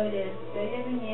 человек, да я не